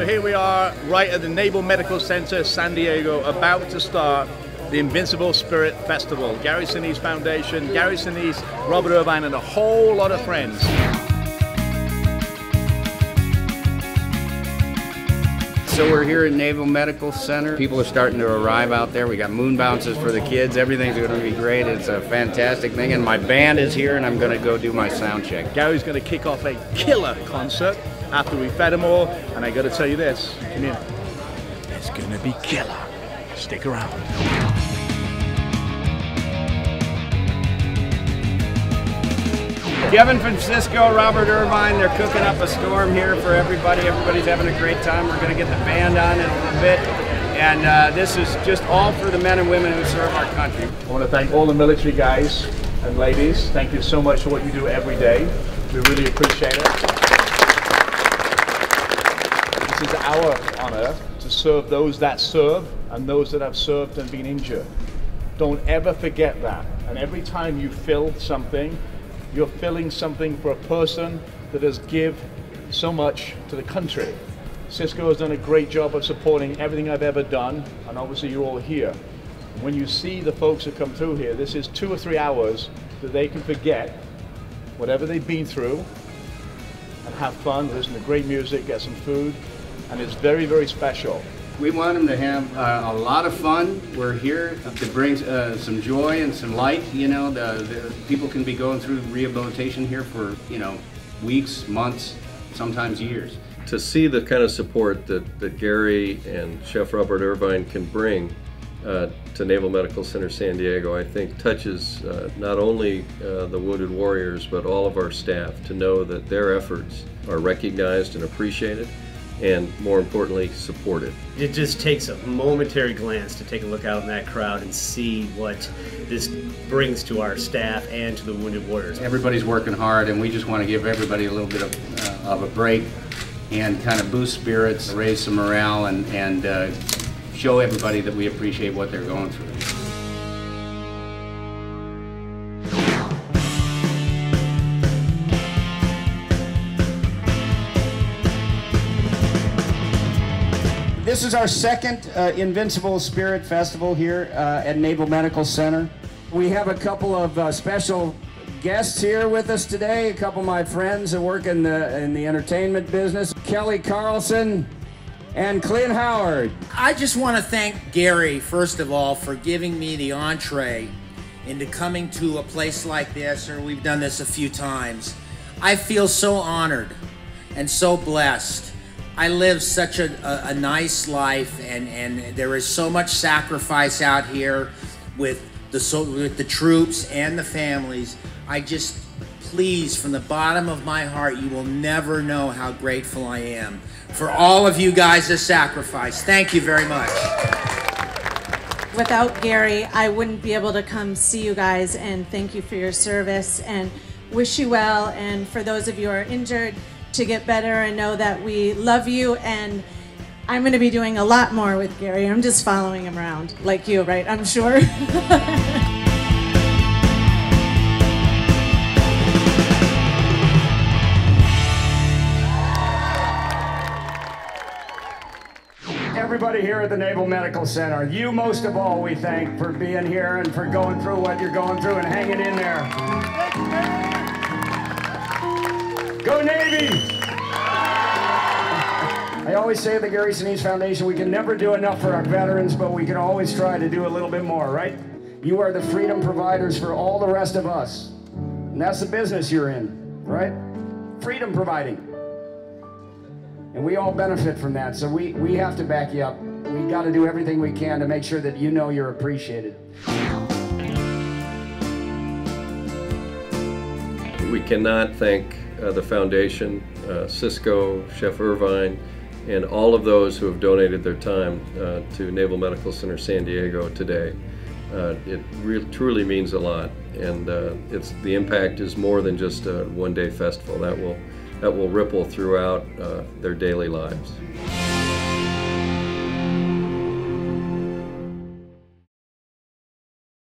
So here we are, right at the Naval Medical Center, San Diego, about to start the Invincible Spirit Festival. Gary Sinise Foundation, Gary Sinise, Robert Irvine, and a whole lot of friends. So we're here at Naval Medical Center. People are starting to arrive out there. We got moon bounces for the kids. Everything's going to be great. It's a fantastic thing. And my band is here, and I'm going to go do my sound check. Gary's going to kick off a killer concert after we fed them all. And I got to tell you this, come here. It's going to be killer. Stick around. Kevin Francisco, Robert Irvine, they're cooking up a storm here for everybody. Everybody's having a great time. We're going to get the band on in a little bit. And uh, this is just all for the men and women who serve our country. I want to thank all the military guys and ladies. Thank you so much for what you do every day. We really appreciate it. This is our honor to serve those that serve and those that have served and been injured. Don't ever forget that. And every time you fill something, you're filling something for a person that has give so much to the country. Cisco has done a great job of supporting everything I've ever done, and obviously you're all here. When you see the folks that come through here, this is two or three hours that they can forget whatever they've been through and have fun, listen to great music, get some food, and it's very, very special. We want them to have uh, a lot of fun. We're here to bring uh, some joy and some light. You know, the, the, people can be going through rehabilitation here for you know weeks, months, sometimes years. To see the kind of support that, that Gary and Chef Robert Irvine can bring uh, to Naval Medical Center San Diego, I think touches uh, not only uh, the wounded warriors but all of our staff to know that their efforts are recognized and appreciated and more importantly, supported. It just takes a momentary glance to take a look out in that crowd and see what this brings to our staff and to the Wounded Warriors. Everybody's working hard, and we just want to give everybody a little bit of, uh, of a break and kind of boost spirits, raise some morale, and, and uh, show everybody that we appreciate what they're going through. This is our second uh, Invincible Spirit Festival here uh, at Naval Medical Center. We have a couple of uh, special guests here with us today. A couple of my friends that work in the in the entertainment business. Kelly Carlson and Clint Howard. I just want to thank Gary first of all for giving me the entree into coming to a place like this, or we've done this a few times. I feel so honored and so blessed I live such a, a, a, nice life, and, and there is so much sacrifice out here with the so, with the troops and the families. I just please, from the bottom of my heart, you will never know how grateful I am for all of you guys' sacrifice. Thank you very much. Without Gary, I wouldn't be able to come see you guys and thank you for your service and wish you well. And for those of you who are injured, to get better and know that we love you and I'm going to be doing a lot more with Gary. I'm just following him around like you, right? I'm sure. Everybody here at the Naval Medical Center, you most of all we thank for being here and for going through what you're going through and hanging in there. Go Navy! I always say at the Gary Sinise Foundation, we can never do enough for our veterans, but we can always try to do a little bit more, right? You are the freedom providers for all the rest of us. And that's the business you're in, right? Freedom providing. And we all benefit from that, so we, we have to back you up. We got to do everything we can to make sure that you know you're appreciated. We cannot thank uh, the foundation, uh, Cisco, Chef Irvine, and all of those who have donated their time uh, to Naval Medical Center San Diego today. Uh, it truly means a lot, and uh, it's the impact is more than just a one-day festival. That will that will ripple throughout uh, their daily lives.